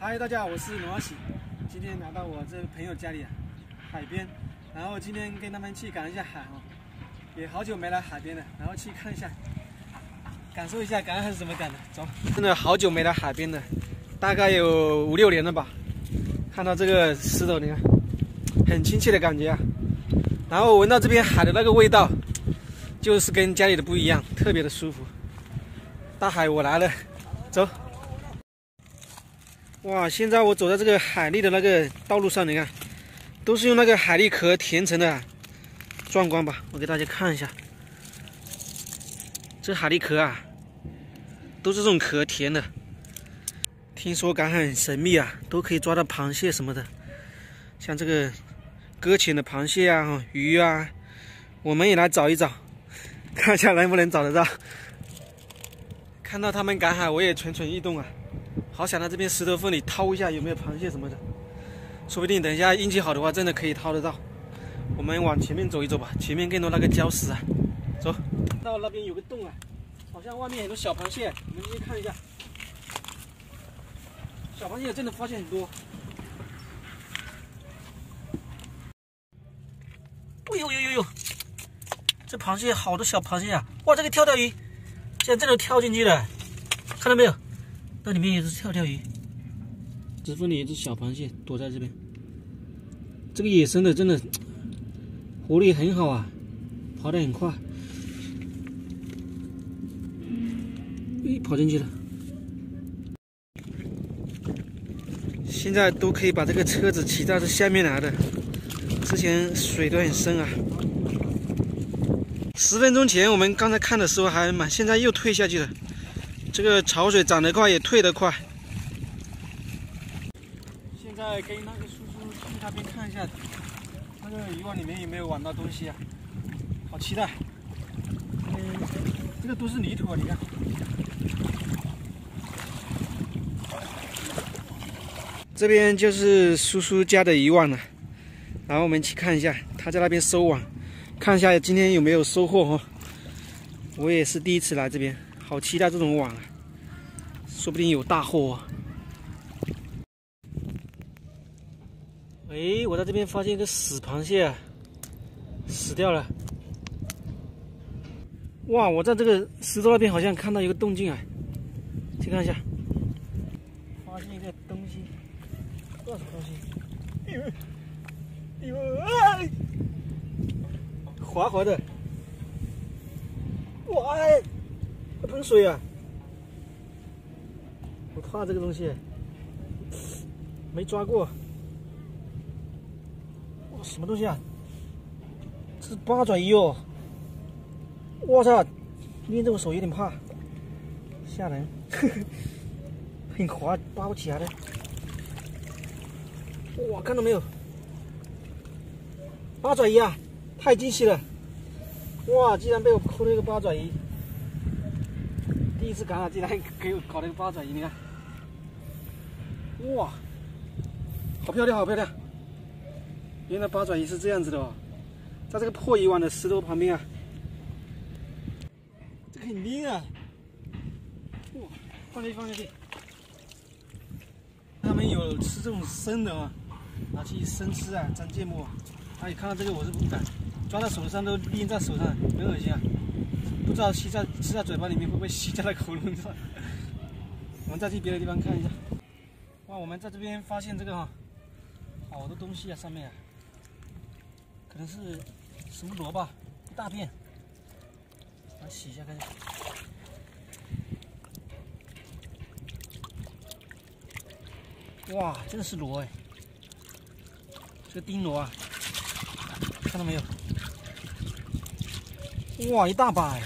嗨，大家好，我是罗喜，今天来到我这朋友家里啊，海边，然后今天跟他们去赶一下海哦，也好久没来海边了，然后去看一下，感受一下赶海是怎么赶的。走，真的好久没来海边了，大概有五六年了吧。看到这个石头，你看，很亲切的感觉啊。然后闻到这边海的那个味道，就是跟家里的不一样，特别的舒服。大海，我来了，走。哇，现在我走在这个海蛎的那个道路上，你看，都是用那个海蛎壳填成的，壮观吧？我给大家看一下，这海蛎壳啊，都是这种壳填的。听说赶海很神秘啊，都可以抓到螃蟹什么的，像这个搁浅的螃蟹啊、鱼啊，我们也来找一找，看一下能不能找得到。看到他们赶海，我也蠢蠢欲动啊。好想在这边石头缝里掏一下，有没有螃蟹什么的？说不定等一下运气好的话，真的可以掏得到。我们往前面走一走吧，前面更多那个礁石啊。走到那边有个洞啊，好像外面很多小螃蟹，我们进去看一下。小螃蟹真的发现很多。哎呦呦呦呦！这螃蟹好多小螃蟹啊！哇，这个跳跳鱼竟然真的跳进去了，看到没有？那里面也是跳跳鱼，这缝里一只小螃蟹躲在这边。这个野生的真的活力很好啊，跑得很快。咦，跑进去了。现在都可以把这个车子骑到这下面来的，之前水都很深啊。十分钟前我们刚才看的时候还蛮，现在又退下去了。这个潮水涨得快，也退得快。现在跟那个叔叔去那边看一下，那个渔网里面有没有网到东西啊？好期待！嗯，这个都是泥土啊，你看。这边就是叔叔家的渔网了，然后我们去看一下，他在那边收网，看一下今天有没有收获哦。我也是第一次来这边。好期待这种网啊，说不定有大货哦。哎，我在这边发现一个死螃蟹，死掉了。哇，我在这个石头那边好像看到一个动静啊，去看一下。发现一个东西，这什么东西？哎呦，哎呦，滑滑的，哇！喷水啊！我怕这个东西，没抓过。哇，什么东西啊？这是八爪鱼哦！我操，捏着我手有点怕，吓人。很滑，拔不起来的。哇，看到没有？八爪鱼啊！太惊喜了！哇，竟然被我扣了一个八爪鱼！第一次赶海，竟然给我搞了个八爪鱼，你看，哇，好漂亮，好漂亮！原来八爪鱼是这样子的哦，在这个破渔网的石头旁边啊，这个很硬啊！哇，放下去，放下去。他们有吃这种生的啊，拿去生吃啊，沾芥末。哎，看到这个我是不敢，抓在手上都拎在手上，很恶心啊。不知道吸在吸在嘴巴里面会不会吸在喉咙上？我们再去别的地方看一下。哇，我们在这边发现这个哈，好多东西啊，上面啊，可能是什么螺吧，一大片。来洗一下看一下。哇，真的是螺哎，这个钉螺啊，看到没有？哇，一大把哎！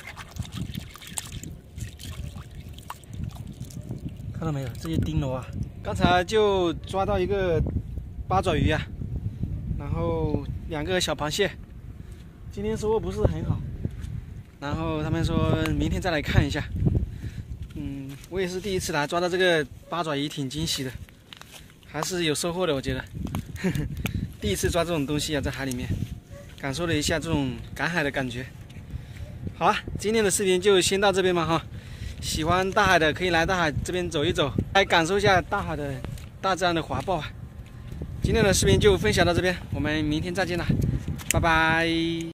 看到没有？这些钉螺啊，刚才就抓到一个八爪鱼啊，然后两个小螃蟹。今天收获不是很好，然后他们说明天再来看一下。嗯，我也是第一次来，抓到这个八爪鱼挺惊喜的，还是有收获的，我觉得。第一次抓这种东西啊，在海里面，感受了一下这种赶海的感觉。好了，今天的视频就先到这边吧哈。喜欢大海的可以来大海这边走一走，来感受一下大海的大自然的华报啊！今天的视频就分享到这边，我们明天再见了，拜拜。